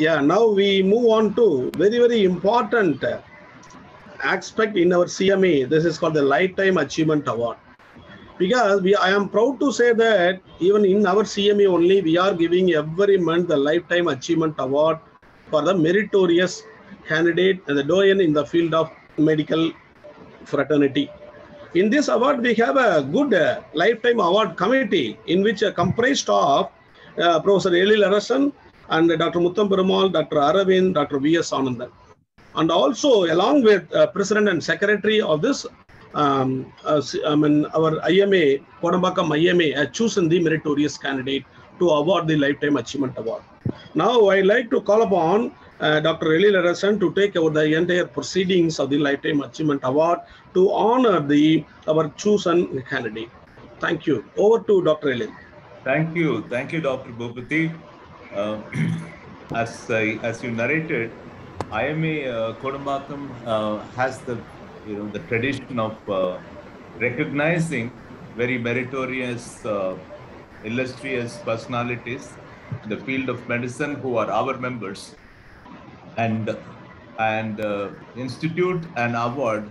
Yeah, now we move on to very, very important aspect in our CME. This is called the Lifetime Achievement Award. Because we, I am proud to say that even in our CME only, we are giving every month the Lifetime Achievement Award for the meritorious candidate and the doyen in the field of medical fraternity. In this award, we have a good uh, lifetime award committee in which uh, comprised of uh, Professor Eli Larasan and Dr. Muttam Perumal, Dr. Aravind, Dr. V.S. Anandan. And also, along with uh, President and Secretary of this, um, uh, I mean, our IMA, Kodambakkam IMA, has chosen the meritorious candidate to award the Lifetime Achievement Award. Now, I'd like to call upon uh, Dr. Eli Larasan to take over the entire proceedings of the Lifetime Achievement Award to honor the our chosen candidate. Thank you. Over to Dr. Eli. Thank you. Thank you, Dr. Bhupati. Uh, as, as you narrated, IMA uh, Kodambakkam uh, has the, you know, the tradition of uh, recognizing very meritorious, uh, illustrious personalities in the field of medicine who are our members and and uh, institute an award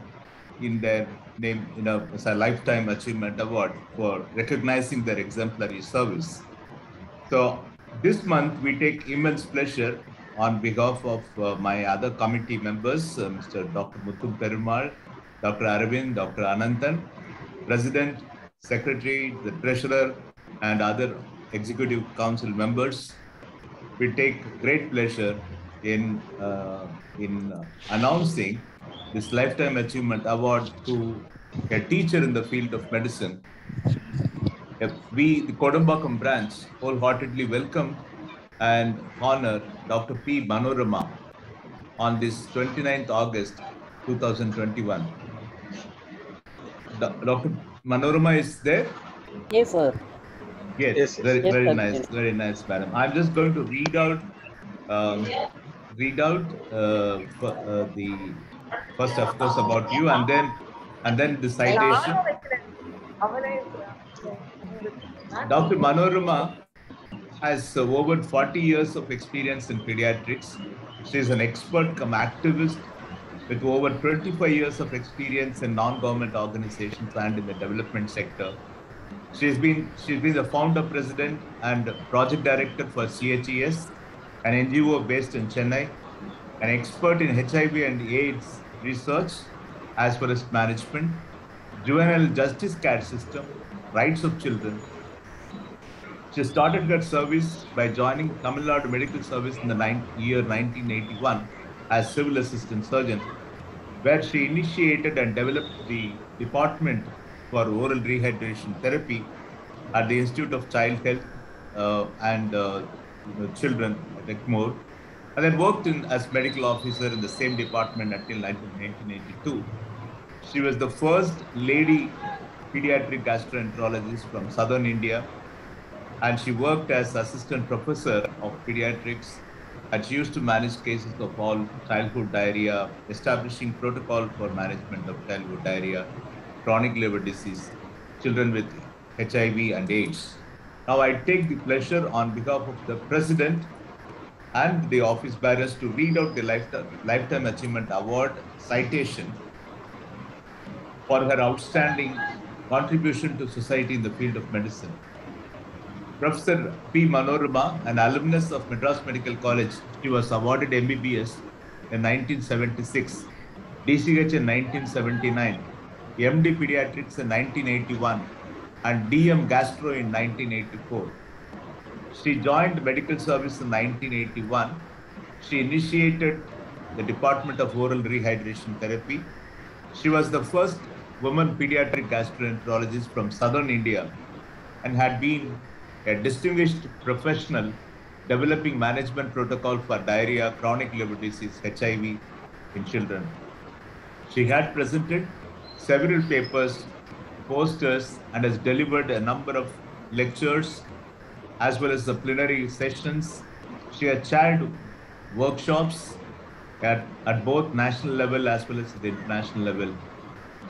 in their name you know as a lifetime achievement award for recognizing their exemplary service. So this month we take immense pleasure on behalf of uh, my other committee members uh, mr dr muthum perumal dr aravind dr anandan president secretary the treasurer and other executive council members we take great pleasure in uh, in uh, announcing this lifetime achievement award to a teacher in the field of medicine. Uh, We, the Kodambakkam branch, wholeheartedly welcome and honor Dr. P. Manorama on this 29th August 2021. Do- Dr. Manorama is there? Yes, sir. Yes, Yes, yes. very, Yes, very sir. nice, Yes. very nice, madam. I'm just going to read out, um, read out uh, f- uh, the first, of course, about you, and then, and then the citation. Dr. Manorama has uh, over 40 years of experience in pediatrics. She is an expert come activist with over 25 years of experience in non-government organizations and in the development sector. She's been she's been the founder, president, and project director for CHES, an NGO based in Chennai, an expert in HIV and AIDS research as well as management, juvenile justice care system, rights of children. She started her service by joining Tamil Nadu Medical Service in the year 1981 as civil assistant surgeon, where she initiated and developed the department for oral rehydration therapy at the Institute of Child Health uh, and uh, Children at Egmore, and then worked in, as medical officer in the same department until 1982. She was the first lady pediatric gastroenterologist from southern India, and she worked as assistant professor of pediatrics. And she used to manage cases of all childhood diarrhea, establishing protocol for management of childhood diarrhea, chronic liver disease, children with HIV and AIDS. Now I take the pleasure on behalf of the president and the office bearers to read out the Lifetime, Lifetime Achievement Award citation for her outstanding contribution to society in the field of medicine. Professor P. Manorama, an alumnus of Madras Medical College, she was awarded MBBS in 1976, DCH in 1979, MD Pediatrics in 1981, and DM Gastro in 1984. She joined medical service in 1981. She initiated the Department of Oral Rehydration Therapy. She was the first woman pediatric gastroenterologist from southern India and had been a distinguished professional developing management protocol for diarrhea, chronic liver disease, HIV in children. She had presented several papers, posters, and has delivered a number of lectures as well as the plenary sessions. She has chaired workshops at, at both national level as well as the international level.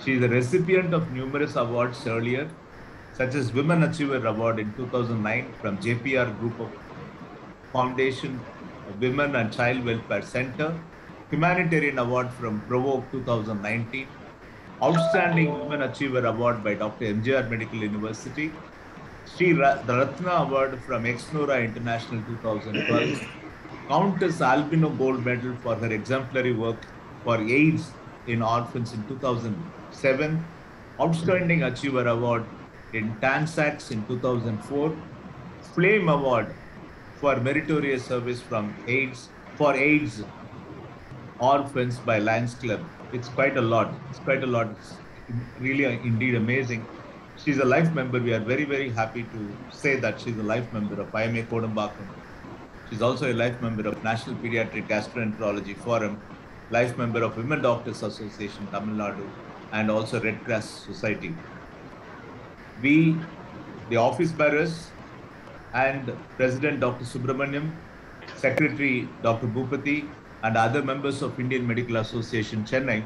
She is a recipient of numerous awards earlier, such as Women Achiever Award in 2009 from JPR Group of Foundation Women and Child Welfare Center, Humanitarian Award from Provoke 2019, Outstanding Women Achiever Award by Dr. MGR Medical University, Sri Ratna Award from Exnora International 2012, Countess Albino Gold Medal for her exemplary work for AIDS in orphans in 2007, Outstanding Achiever Award in TANSACS in 2004, Flame Award for meritorious service from AIDS for AIDS orphans by Lions Club. It's quite a lot. It's quite a lot. It's really indeed amazing. She's a life member. We are very, very happy to say that she's a life member of IMA Kodambakkam. She's also a life member of National Pediatric Gastroenterology Forum, life member of Women Doctors Association Tamil Nadu, and also Red Cross Society. We, the office bearers, and President Dr. Subramaniam, Secretary Dr. Bhupati, and other members of Indian Medical Association Chennai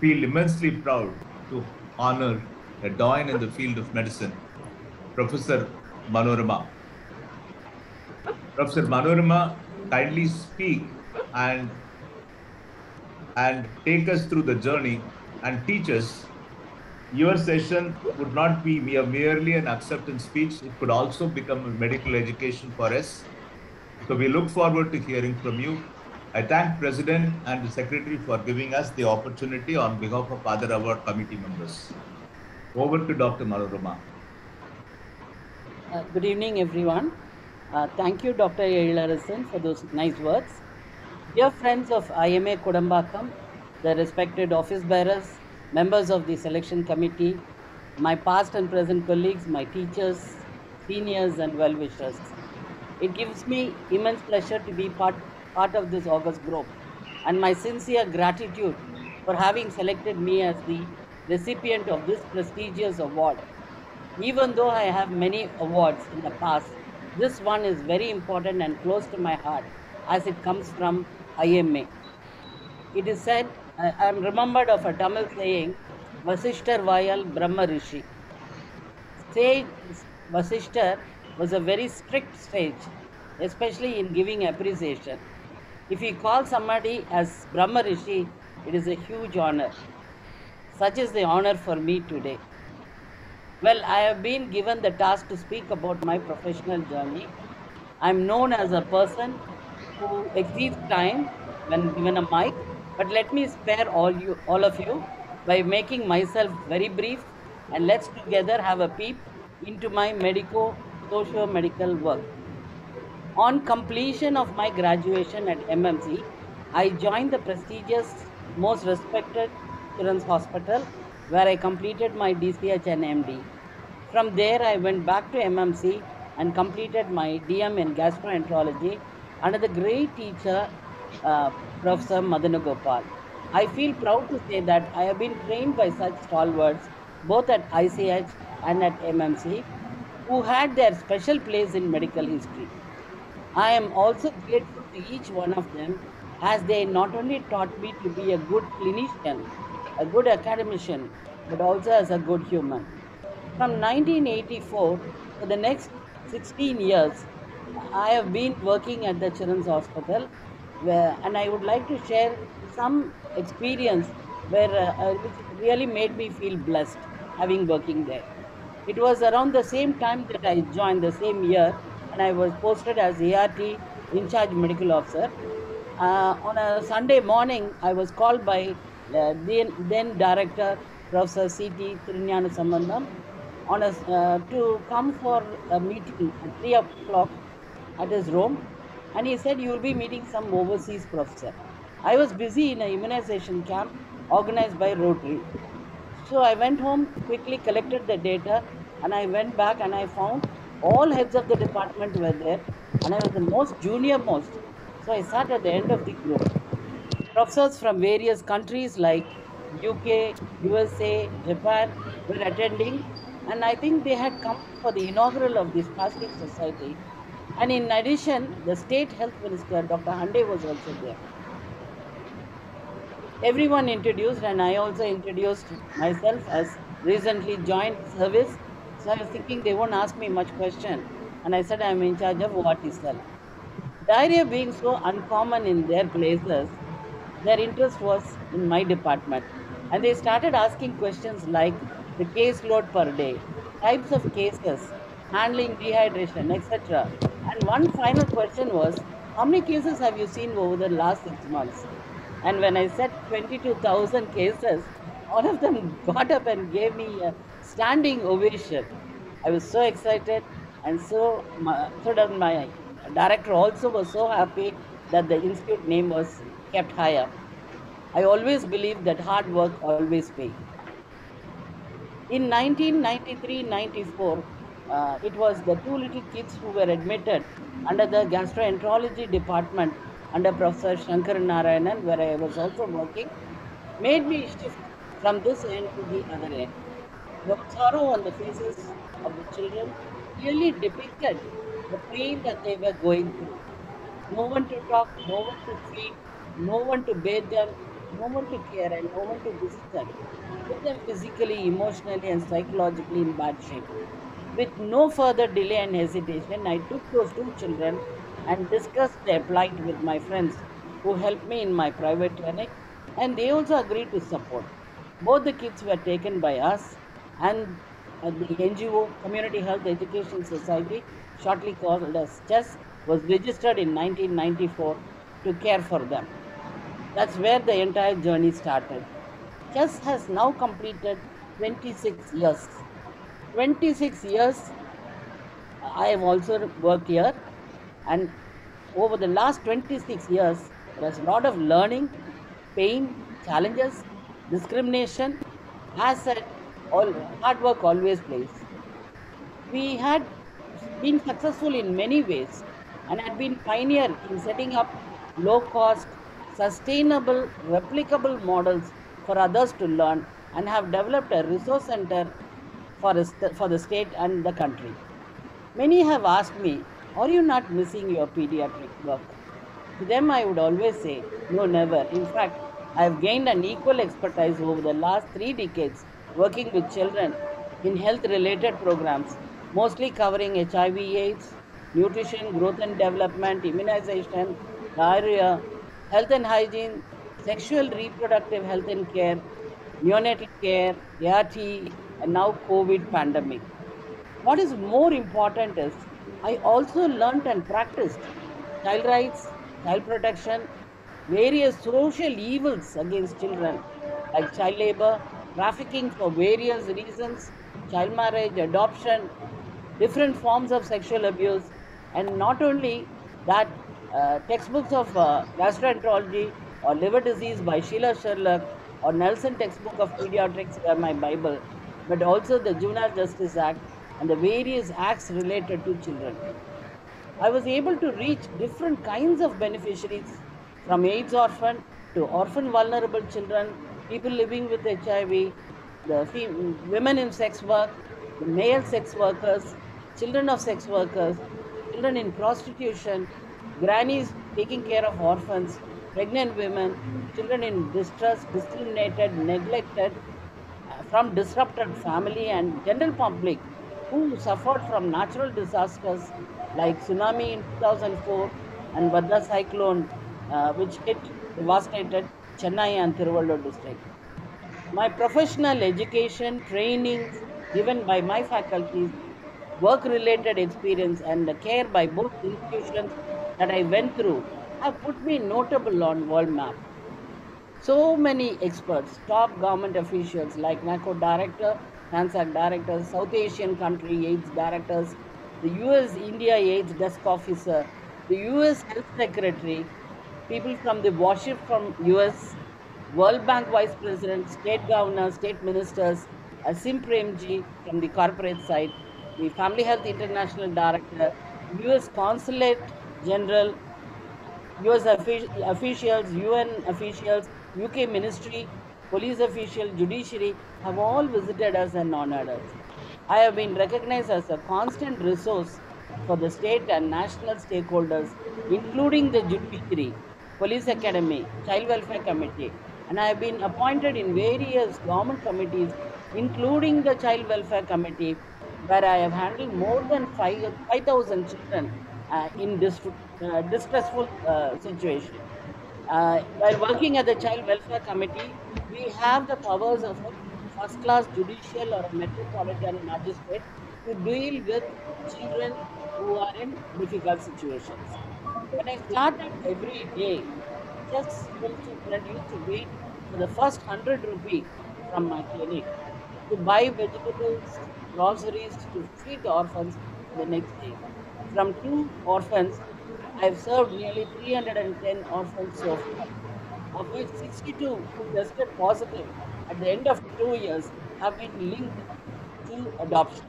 feel immensely proud to honor a doyen in the field of medicine, Professor Manorama. Professor Manorama, kindly speak and and take us through the journey and teach us. Your session would not be merely an acceptance speech, it could also become a medical education for us. So we look forward to hearing from you. I thank President and the Secretary for giving us the opportunity on behalf of other award committee members. Over to Dr. Manorama. Uh, good evening, everyone. Uh, thank you, Dr. Eilarasan, for those nice words. Dear friends of IMA Kodambakkam, the respected office bearers, members of the selection committee, my past and present colleagues, my teachers, seniors, and well wishers. It gives me immense pleasure to be part, part of this August group and my sincere gratitude for having selected me as the recipient of this prestigious award. Even though I have many awards in the past, this one is very important and close to my heart as it comes from IMA. It is said, I am remembered of a Tamil saying, Vasishtar Vayal Brahma Rishi. Sage Vasishtar was a very strict sage, especially in giving appreciation. If you call somebody as Brahma Rishi, it is a huge honor. Such is the honor for me today. Well, I have been given the task to speak about my professional journey. I am known as a person who exceeds time when given a mic, but let me spare all you, all of you, by making myself very brief, and let's together have a peep into my medico socio-medical work. On completion of my graduation at MMC, I joined the prestigious, most respected Children's Hospital, where I completed my DCH and MD. From there, I went back to MMC and completed my DM in gastroenterology under the great teacher, uh, Professor Madanagopal. I feel proud to say that I have been trained by such stalwarts both at ICH and at MMC who had their special place in medical history. I am also grateful to each one of them as they not only taught me to be a good clinician, a good academician, but also as a good human. From 1984 for the next 16 years, I have been working at the Children's Hospital, and I would like to share some experience where uh, which really made me feel blessed having working there. It was around the same time that I joined the same year, and I was posted as ART in charge medical officer. Uh, on a Sunday morning, I was called by uh, then, then director Professor C.T. Trinyana on a, uh, to come for a meeting at 3 o'clock at his room and he said you will be meeting some overseas professor. I was busy in a immunization camp organized by Rotary. So I went home, quickly collected the data and I went back and I found all heads of the department were there and I was the most junior most. So I sat at the end of the group. Professors from various countries like UK, USA, Japan were attending and I think they had come for the inaugural of this plastic Society. And in addition, the State Health Minister, Dr. Hande, was also there. Everyone introduced, and I also introduced myself as recently joined service. So I was thinking they won't ask me much question, and I said I'm in charge of what is cell. Diarrhea being so uncommon in their places, their interest was in my department. And they started asking questions like the caseload per day, types of cases, handling dehydration, etc. And one final question was, how many cases have you seen over the last six months? And when I said 22,000 cases, all of them got up and gave me a standing ovation. I was so excited, and so, my, so my director also was so happy that the institute name was kept higher. I always believe that hard work always pays. In 1993-94, uh, it was the two little kids who were admitted under the gastroenterology department under Professor Shankar Narayanan, where I was also working, made me shift from this end to the other end. The sorrow on the faces of the children clearly depicted the pain that they were going through. No one to talk, no one to feed, no one to bathe them, no one to care, and no one to visit them. Put them physically, emotionally, and psychologically in bad shape. With no further delay and hesitation, I took those two children and discussed their plight with my friends who helped me in my private clinic, and they also agreed to support. Both the kids were taken by us, and uh, the NGO, Community Health Education Society, shortly called as CHESS, was registered in 1994 to care for them. That's where the entire journey started. Chess has now completed 26 years. 26 years, I have also worked here, and over the last 26 years, there's a lot of learning, pain, challenges, discrimination. As all hard work always plays. We had been successful in many ways and had been pioneer in setting up low cost, sustainable, replicable models for others to learn and have developed a resource center for, a for the state and the country. Many have asked me, Are you not missing your pediatric work? To them, I would always say, No, never. In fact, I have gained an equal expertise over the last three decades working with children in health related programs, mostly covering HIV, AIDS, nutrition, growth and development, immunization, diarrhea, health and hygiene, sexual reproductive health and care, neonatal care, ART, and now COVID pandemic. What is more important is I also learnt and practiced child rights, child protection, various social evils against children like child labor, trafficking for various reasons, child marriage, adoption, different forms of sexual abuse, and not only that, uh, textbooks of uh, gastroenterology or liver disease by Sheila Sherlock or Nelson textbook of pediatrics were my Bible, but also the Juvenile Justice Act and the various acts related to children. I was able to reach different kinds of beneficiaries from AIDS orphan to orphan vulnerable children, people living with HIV, the women in sex work, the male sex workers, children of sex workers, children in prostitution, grannies taking care of orphans, pregnant women, children in distress, discriminated, neglected, from disrupted family and general public who suffered from natural disasters like tsunami in 2004 and Vardah cyclone uh, which hit devastated Chennai and Tiruvallur district. My professional education, training given by my faculties, work related experience, and the care by both institutions that I went through have put me notable on world map. So many experts, top government officials like NACO director, TANSAC director, South Asian country AIDS directors, the US India AIDS desk officer, the US health secretary, people from the worship from US, World Bank vice president, state governors, state ministers, Azim Premji from the corporate side, the Family Health International director, US consulate general, US offi- officials, UN officials, UK ministry, police official, judiciary have all visited us and honored us. I have been recognized as a constant resource for the state and national stakeholders, including the judiciary, police academy, child welfare committee, and I have been appointed in various government committees, including the child welfare committee, where I have handled more than 5 5,000 children uh, in this uh, distressful uh, situation. Uh, while working at the Child Welfare Committee, we have the powers of a first class judicial or a metropolitan magistrate to deal with children who are in difficult situations. When I started every day, just children used to wait for the first 100 rupees from my clinic to buy vegetables, groceries to feed the orphans the next day. From two orphans, I've served nearly 310 orphans so far, of which 62 who tested positive at the end of two years have been linked to adoption.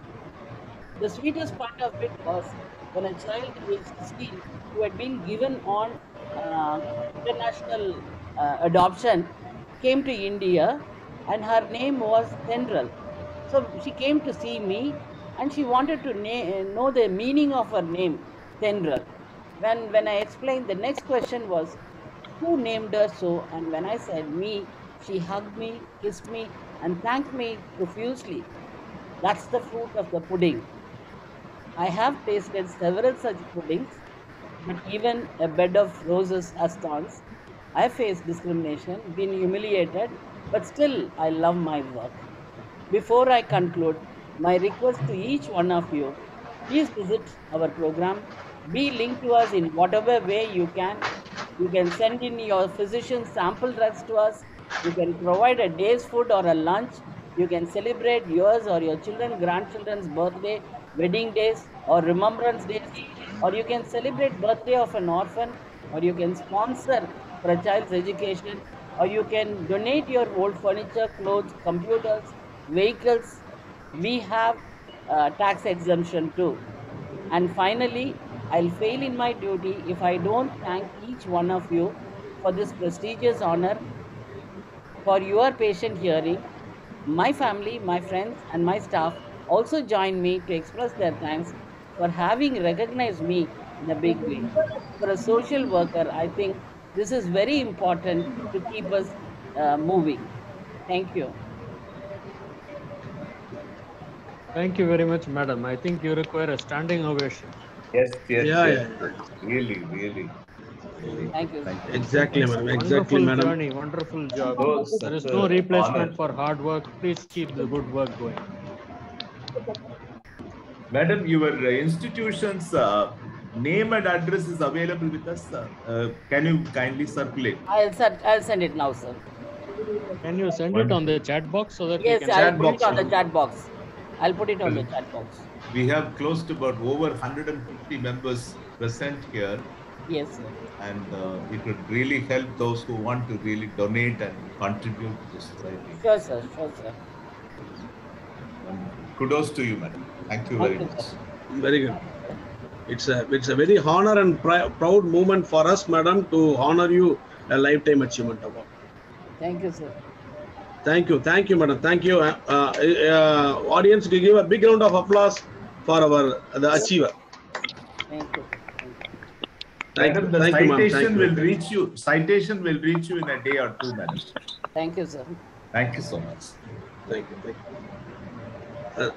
The sweetest part of it was when a child aged 16 who had been given on uh, international uh, adoption came to India and her name was Tendral. So she came to see me and she wanted to know the meaning of her name, Tendral. When, when I explained, the next question was, who named her so? And when I said me, she hugged me, kissed me, and thanked me profusely. That's the fruit of the pudding. I have tasted several such puddings, but even a bed of roses as thorns. I faced discrimination, been humiliated, but still I love my work. Before I conclude, my request to each one of you please visit our program, be linked to us in whatever way you can. You can send in your physician sample drugs to us, you can provide a day's food or a lunch, you can celebrate yours or your children, grandchildren's birthday, wedding days, or remembrance days, or you can celebrate birthday of an orphan, or you can sponsor for a child's education, or you can donate your old furniture, clothes, computers, vehicles. We have uh, tax exemption too. And finally, I'll fail in my duty if I don't thank each one of you for this prestigious honor, for your patient hearing. My family, my friends, and my staff also join me to express their thanks for having recognized me in a big way. For a social worker, I think this is very important to keep us uh, moving. Thank you. Thank you very much, madam. I think you require a standing ovation. Yes, yes, Yeah, yes. yeah. Really, really. really. Thank you. Thank you. Exactly, madam. Exactly, wonderful madam. journey, wonderful job. Oh, there is no replacement honor. for hard work. Please keep the good work going. Madam, your uh, institution's uh, name and address is available with us. Uh, uh, can you kindly circulate? I'll send, I'll send it now, sir. Can you send it on the chat box so that Yes, we can I'll Chat put box, it on the chat box. I'll put it on the chat box. We have close to about over 150 members present here, Yes, sir. and uh, it would really help those who want to really donate and contribute to the society. Sure, sir. Sure, sir. And kudos to you, madam. Thank you very Thank you, much. sir. Very good. It's a it's a very honor and pr- proud moment for us, madam, to honor you a lifetime achievement award. Thank you, sir. Thank you, thank you, madam. Thank you, uh, uh, audience. To give a big round of applause for our the achiever. Thank you. Thank madam, the thank citation you. will reach you. Citation will reach you in a day or two, madam. Thank you, sir. Thank you so much. Thank you. Thank you. Uh,